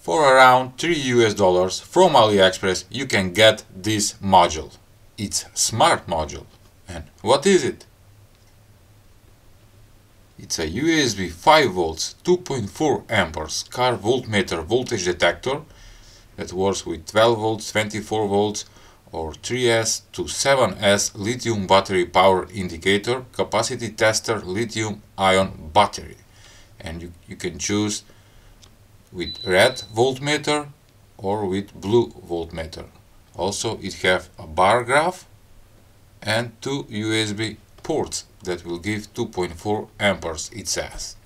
For around 3 US dollars from AliExpress you can get this module. It's smart module. And what is it? It's a USB 5 volts 2.4 amperes car voltmeter voltage detector that works with 12 volts, 24 volts or 3S to 7S lithium battery power indicator capacity tester lithium ion battery and you, you can choose with red voltmeter or with blue voltmeter. Also it have a bar graph and two USB ports that will give 2.4 amperes it says.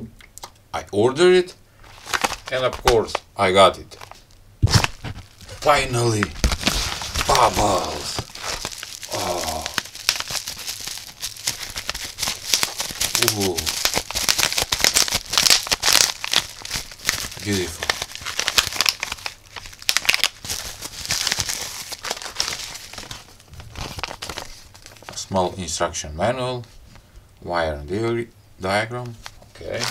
I ordered it and of course I got it. Finally bubbles oh Ooh. Beautiful. A small instruction manual wire di diagram okay.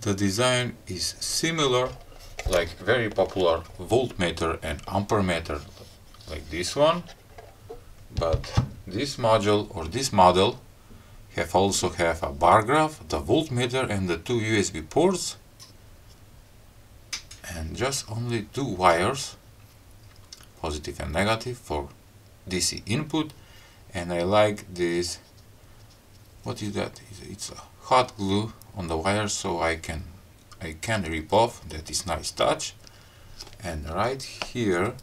The design is similar like very popular voltmeter and ampermeter like this one. But this module or this model have also have a bar graph, the voltmeter and the two USB ports and just only two wires positive and negative for DC input. And I like this what is that? It's a hot glue on the wire so I can I can rip off that is nice touch. And right here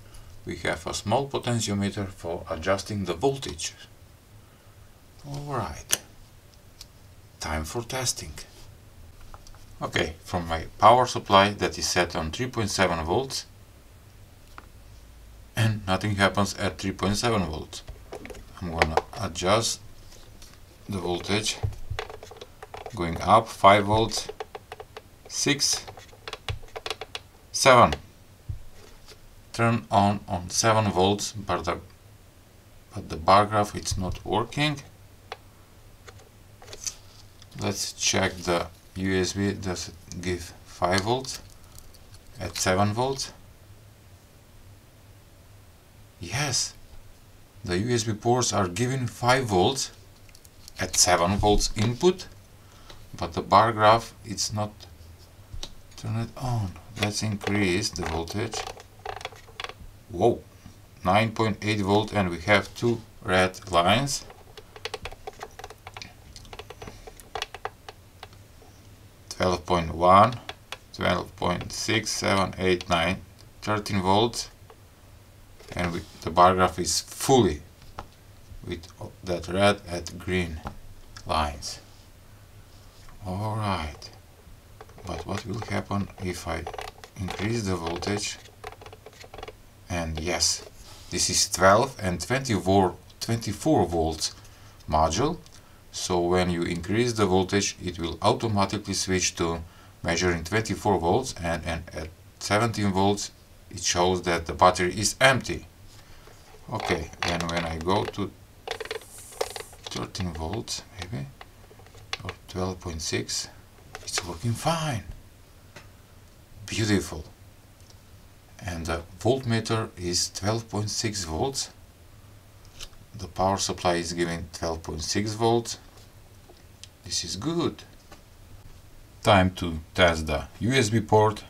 we have a small potentiometer for adjusting the voltage. Alright. Time for testing. Okay from my power supply that is set on 3.7 volts. And nothing happens at 3.7 volts. I'm gonna adjust the voltage. Going up 5 volts 6 7 turn on on 7 volts but the but the bar graph it's not working. Let's check the USB does it give 5 volts at 7 volts. Yes the USB ports are giving 5 volts at 7 volts input but the bar graph it's not turn it on. Let's increase the voltage. Whoa 9.8 volt and we have two red lines. 12.1 12.6 7 8 9 13 volts. And we, the bar graph is fully with that red and green lines. Alright, but what will happen if I increase the voltage? And yes, this is 12 and 24, 24 volts module. So when you increase the voltage it will automatically switch to measuring 24 volts. And, and at 17 volts it shows that the battery is empty. Okay and when I go to 13 volts maybe or 12.6 it's working fine. Beautiful. And the voltmeter is 12.6 volts. The power supply is giving 12.6 volts. This is good. Time to test the USB port.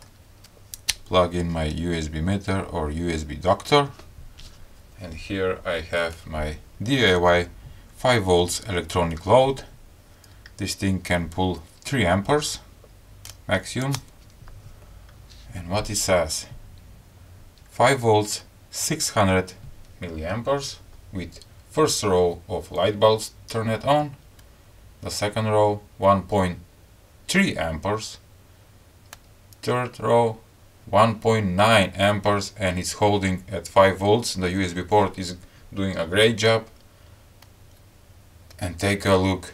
Plug in my USB meter or USB doctor. And here I have my DIY 5 volts electronic load. This thing can pull 3 amperes maximum. And what it says 5 volts 600 milliamperes with first row of light bulbs turned it on the second row 1.3 amperes third row 1.9 amperes and it's holding at 5 volts. The USB port is doing a great job. And take a look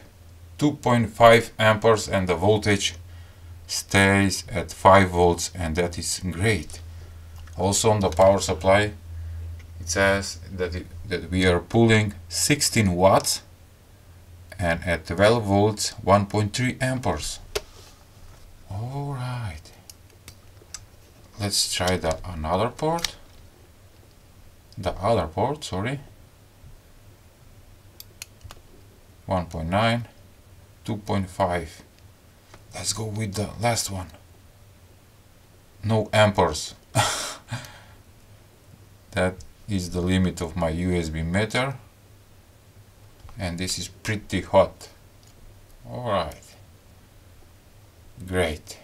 2.5 amperes and the voltage stays at 5 volts and that is great. Also on the power supply it says that, it, that we are pulling 16 watts and at 12 volts 1.3 amperes. Alright let's try the another port. The other port sorry. 1.9 2.5 let's go with the last one. No amperes that is the limit of my USB meter. And this is pretty hot. Alright great.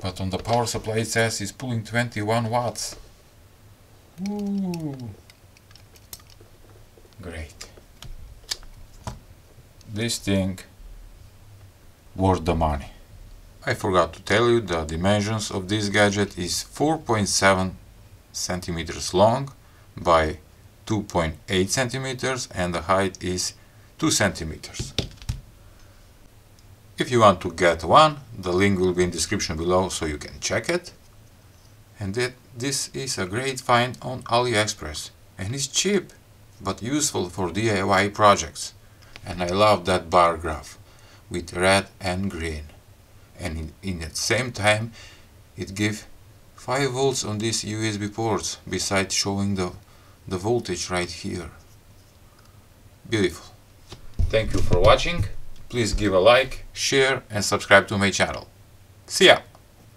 But on the power supply it says it's pulling 21 watts. Ooh. great this thing worth the money I forgot to tell you the dimensions of this gadget is 4.7 centimeters long by 2.8 centimeters and the height is 2 centimeters. If you want to get one, the link will be in description below so you can check it. And that this is a great find on AliExpress and it's cheap but useful for DIY projects. And I love that bar graph with red and green and in, in the same time it gives 5 volts on these USB ports besides showing the, the voltage right here. Beautiful. Thank you for watching. Please give a like, share and subscribe to my channel. See ya!